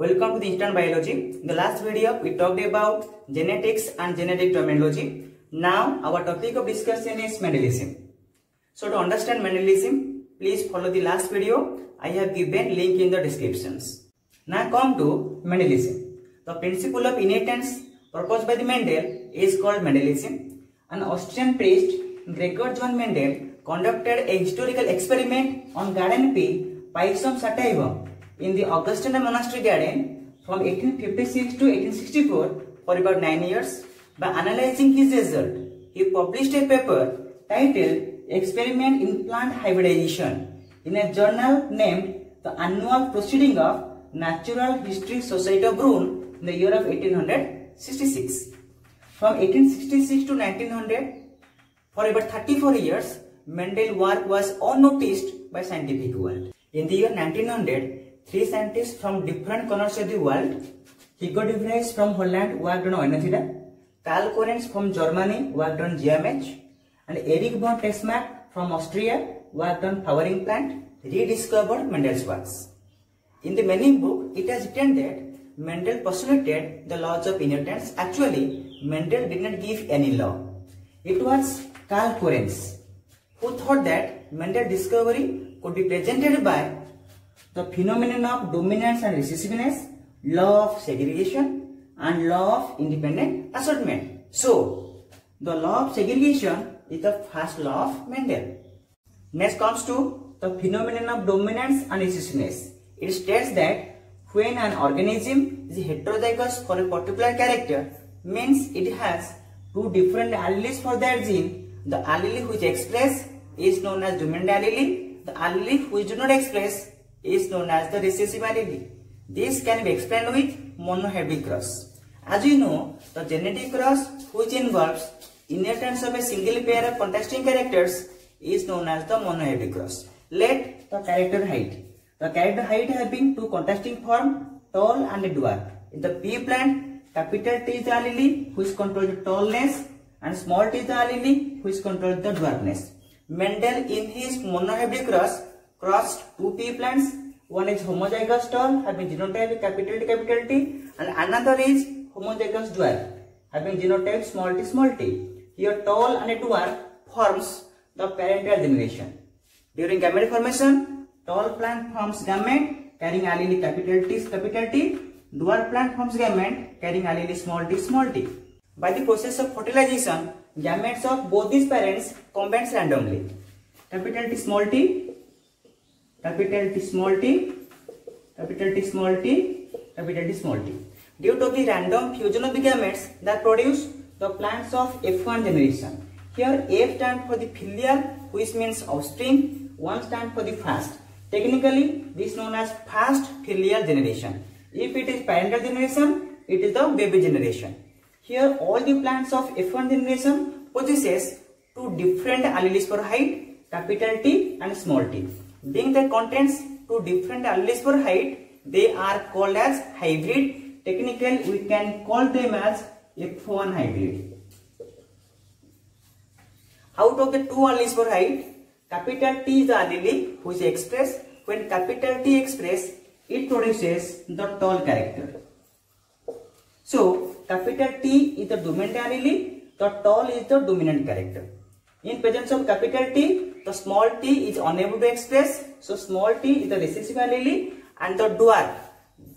Welcome to the Eastern Biology. In the last video, we talked about genetics and genetic terminology. Now, our topic of discussion is Mendelism. So, to understand Mendelism, please follow the last video. I have given link in the descriptions. Now, come to Mendelism. The principle of inheritance proposed by the Mendel is called Mendelism. An Austrian priest, Gregor John Mendel, conducted a historical experiment on garden pea Pisum sativum in the Augustine monastery garden from 1856 to 1864 for about 9 years. By analyzing his result, he published a paper titled Experiment in Plant Hybridization in a journal named The Annual Proceeding of Natural History Society of Brunn in the year of 1866. From 1866 to 1900, for about 34 years, Mendel's work was unnoticed by scientific world. In the year 1900, three scientists from different corners of the world. Hugo de Vries from Holland worked on Oenethida. Carl Korenz from Germany worked on GMH. And Erich von Tessmatt from Austria worked on powering plant, rediscovered Mendel's works. In the many book, it has written that Mendel postulated the laws of inheritance. Actually, Mendel did not give any law. It was Carl Korenz who thought that Mendel discovery could be presented by the phenomenon of dominance and recessiveness, law of segregation and law of independent assortment. So, the law of segregation is the first law of Mendel. Next comes to the phenomenon of dominance and recessiveness. It states that when an organism is heterozygous for a particular character, means it has two different alleles for that gene. The allele which express is known as dominant allele. The allele which do not express is known as the recessive allele. This can be explained with monohybrid cross. As you know, the genetic cross which involves inheritance of a single pair of contrasting characters is known as the monohybrid cross. Let the character height. The character height having two contrasting form, tall and dwarf. In the pea plant, capital T is the allele which controls the tallness and small t is the allele which controls the dwarfness. Mendel in his monohybrid cross cross two p plants. One is homozygous tall having genotype capital T capital T and another is homozygous dwarf having genotype small t small t. Here tall and a dwarf forms the parental generation. During gamete formation, tall plant forms gamete carrying allele capital T capital T. Dwarf plant forms gamete carrying allele small t small t. By the process of fertilization, gametes of both these parents combine randomly. Capital T small t capital T small t, capital T small t, capital T small t. Due to the random fusion of the gametes that produce the plants of F1 generation. Here F stands for the filial which means offspring, 1 stands for the first. Technically this is known as first filial generation. If it is parental generation, it is the baby generation. Here all the plants of F1 generation possesses two different alleles for height, capital T and small t. Being the contents to different alleles for height, they are called as hybrid. Technically, we can call them as F1 hybrid. Out of the two alleles for height, capital T is the allele which express. When capital T express, it produces the tall character. So, capital T is the dominant allele, the tall is the dominant character. In presence of capital T, the small t is unable to express. So small t is the recessive allele and the dwarf,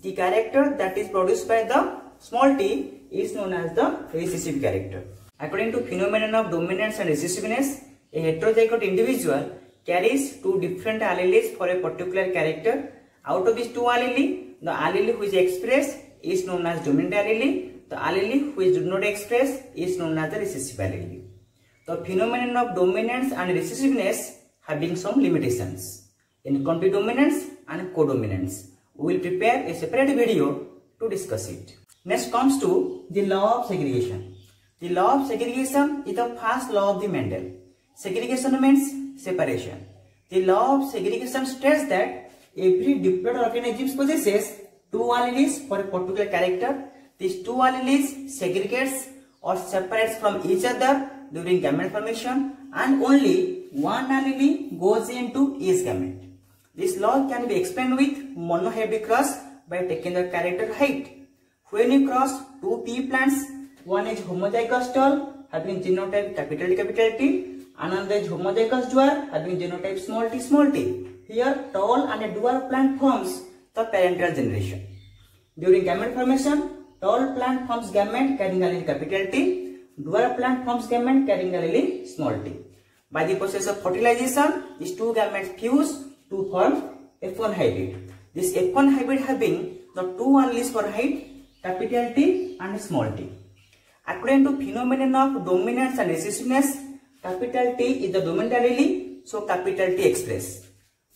the character that is produced by the small t is known as the recessive character. According to phenomenon of dominance and recessiveness, a heterozygote individual carries two different alleles for a particular character. Out of these two allele, the allele which express is known as dominant allele. The allele which do not express is known as the recessive allele. the phenomenon of dominance and recessiveness having some limitations. In complete dominance and codominance, we will prepare a separate video to discuss it. Next comes to the law of segregation. The law of segregation is the first law of the Mendel. Segregation means separation. The law of segregation states that every diploid organism possesses two alleles for a particular character. These two alleles segregates or separates from each other during gamete formation and only one allele goes into each gamete. This law can be explained with monohybic cross by taking the character height. When you cross two pea plants, one is homozygous tall having genotype capital capital T, another is homozygous dwarf having genotype small t small t. Here tall and a dwarf plant forms the parental generation. During gamete formation, tall plant forms gamete carrying allele capital T Dual plant forms gamete carrying allele small t. By the process of fertilization, these two gametes fuse to form F1 hybrid. This F1 hybrid having the two alleles for height capital T and small t. According to phenomenon of dominance and recessiveness, capital T is the dominant allele, so capital T express.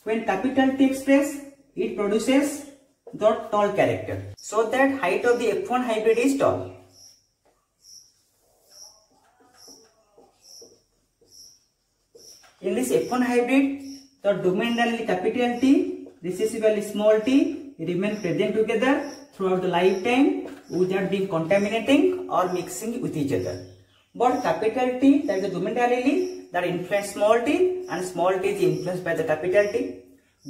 When capital T express, it produces the tall character. So that height of the F1 hybrid is tall. In this F1 hybrid, the allele capital T, allele small t remain present together throughout the lifetime without being contaminating or mixing with each other. But capital T that is the dominant allele that influence small t and small t is influenced by the capital T.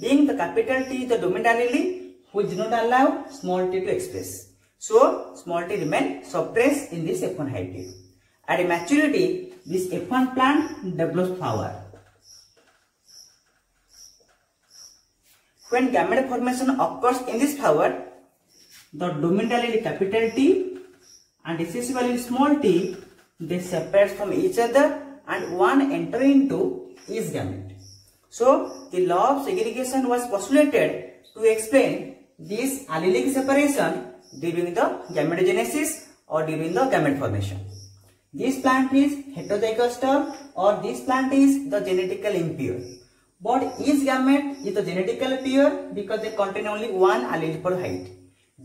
Being the capital T the dominant allele which does not allow small t to express. So small t remain suppressed in this F1 hybrid. At maturity, this F1 plant develops flower. When gamete formation occurs in this flower, the dominant allele capital T and recessive allele small t, they separate from each other and one enter into each gamete. So, the law of segregation was postulated to explain this allelic separation during the gametogenesis or during the gamete formation. This plant is heterozygous or this plant is the genetically impure. But each gamete is a genetically pure because they contain only one allele per height.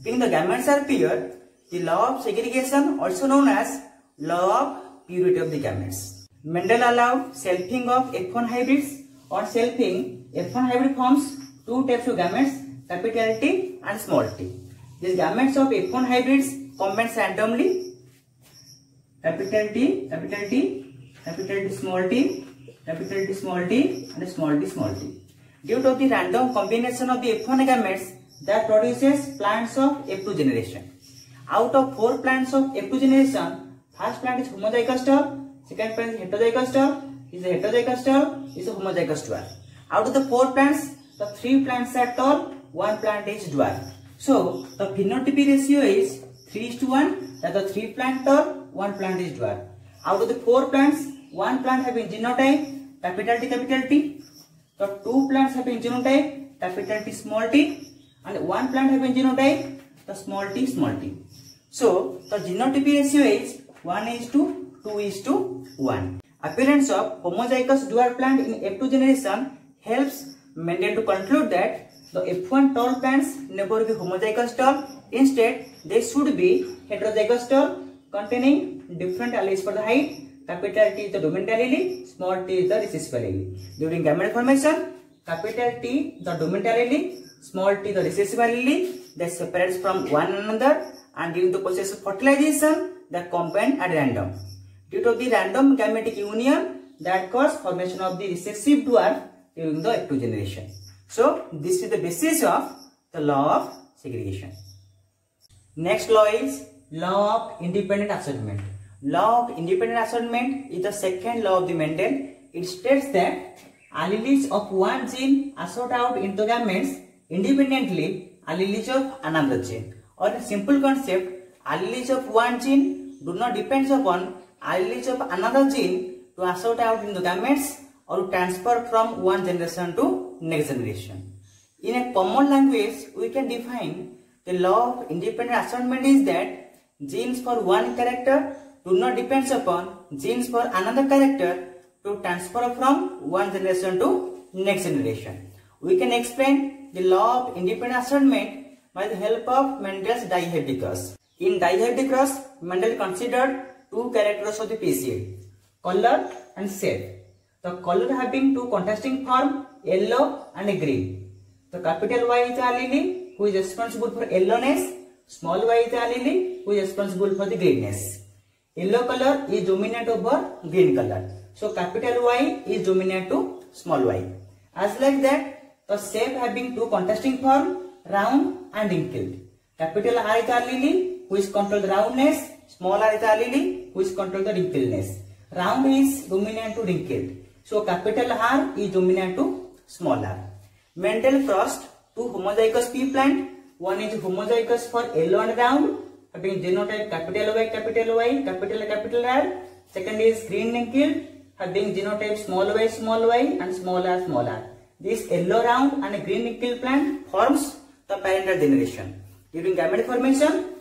Being the gametes are pure, the law of segregation also known as law of purity of the gametes. Mendel allowed selfing of F1 hybrids or selfing F1 hybrid forms two types of gametes capital T and small t. These gametes of F1 hybrids combine randomly capital T, capital T, capital T, small t capital T small t and small t small t. Due to the random combination of the F1 gametes that produces plants of F2 generation. Out of four plants of F2 generation, first plant is homozygous stub, second plant is heterozygous stub, is a heterozygous stub, is a homozygous dwarf. Out of the four plants, the three plants are tall, one plant is dwarf. So the phenotypic ratio is 3 is to 1, that the three plant tall, one plant is dwarf. Out of the four plants, one plant having genotype, capital T capital T. So two plants having genotype capital T small t and one plant having genotype the small t small t. So the genotype ratio is 1 is to 2 is to 1. Appearance of homozygous dual plant in F2 generation helps Mendel to conclude that the F1 tall plants never be homozygous tall. Instead, they should be heterozygous tall containing different alleles for the height Capital T is the dominant allele, small t is the recessive allele. During gamete formation, capital T the dominant allele, small t the recessive allele, they separate from one another and during the process of fertilization, they combine at random. Due to the random gametic union, that cause formation of the recessive dwarf during the ectogeneration. generation. So, this is the basis of the law of segregation. Next law is law of independent assortment. Law of independent assortment is the second law of the Mendel. It states that alleles of one gene assort out into gametes independently alleles of another gene. Or a simple concept, alleles of one gene do not depend upon alleles of another gene to assort out into gametes or transfer from one generation to next generation. In a common language, we can define the law of independent assortment is that genes for one character do not depends upon genes for another character to transfer from one generation to next generation. We can explain the law of independent assortment by the help of Mendel's cross. In dihybrid cross, Mendel considered two characters of the PCA, color and shape. The color having two contrasting form, yellow and green. The capital Y is allele, who is responsible for yellowness, small y is allele, who is responsible for the greenness. Yellow color is dominant over green color. So capital Y is dominant to small y. As like that, the shape having two contrasting form, round and inclined. Capital R is allele, which control the roundness. Small r is allele, which control the wrinkliness. Round is dominant to wrinkled. So capital R is dominant to small r. Mendel crossed two homozygous pea plant. One is homozygous for yellow and round I think genotype capital Y, capital Y, capital capital R. Second is green nickel, having genotype small y, small y, and small r, small r. This yellow round and green nickel plant forms the parental generation. During gamete formation,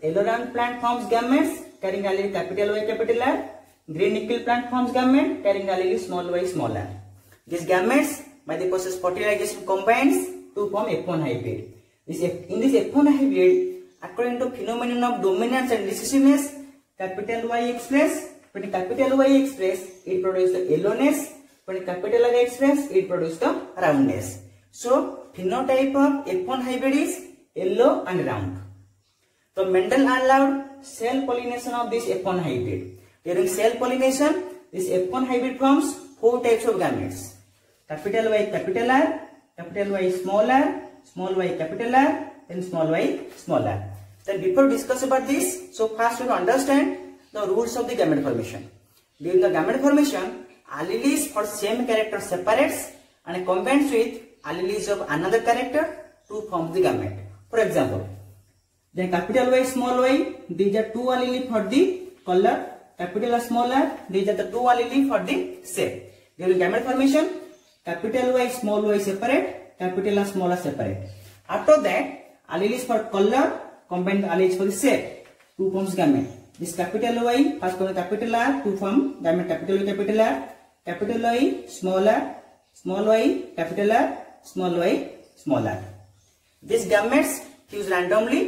the yellow round plant forms gametes carrying allele capital Y, capital R. Green nickel plant forms gamete carrying allele small y, small r. These gametes, by the process fertilization, combines to form F1 hybrid. This F, in this F1 hybrid, according to phenomenon of dominance and decisiveness capital y express when capital y express it produce the yellowness when capital r express it produce the roundness so phenotype of f1 hybrid is yellow and round so mendel allowed cell pollination of this f1 hybrid during cell pollination this f1 hybrid forms four types of gametes capital y capital r capital y small r small y capital r and small y small r Then before discuss about this, so first we will understand the rules of the gamete formation. During the gamete formation, alleles for same character separates and combines with alleles of another character to form the gamete. For example, then capital Y, small y, these are two allele for the color. Capital R, small r, these are the two allele for the shape. During gamete formation, capital Y, small y separate, capital R, small r separate. After that, alleles for color combine the allies for the set. 2 forms gamut. This capital Y, first form capital R, 2 form gamut capital Y, capital R, capital Y, small r, small y, capital R, small y, small r. These gametes fuse randomly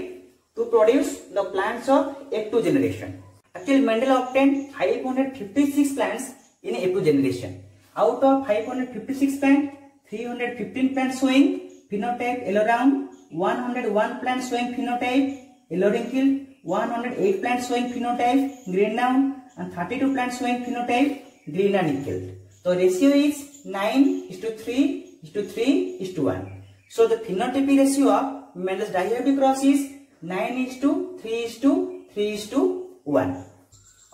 to produce the plants of F2 generation. Actually, Mendel obtained 556 plants in F2 generation. Out of 556 plants, 315 plants showing phenotype yellow round 101 plants showing phenotype yellow wrinkle 108 plants showing phenotype green round and 32 plants showing phenotype green and wrinkled so ratio is 9 is to 3 is to 3 is to 1 so the phenotypic ratio of Mendel's diabetic cross is 9 is to 3 is to 3 is to 1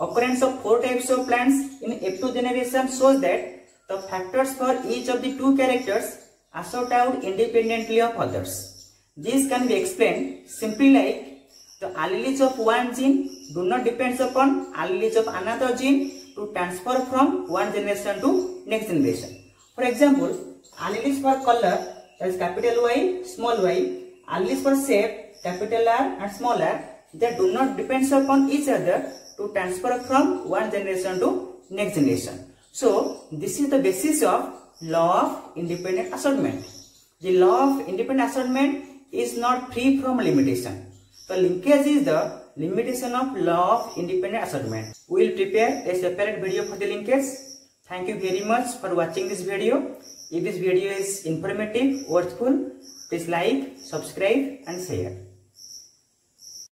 occurrence of four types of plants in F2 generation shows that the factors for each of the two characters assort out independently of others. This can be explained simply like the alleles of one gene do not depend upon alleles of another gene to transfer from one generation to next generation. For example, alleles for color that is capital Y, small y, alleles for shape capital R and small r they do not depend upon each other to transfer from one generation to next generation. So, this is the basis of law of independent assortment. The law of independent assortment is not free from limitation. The linkage is the limitation of law of independent assortment. We will prepare a separate video for the linkage. Thank you very much for watching this video. If this video is informative, worthful, please like, subscribe and share.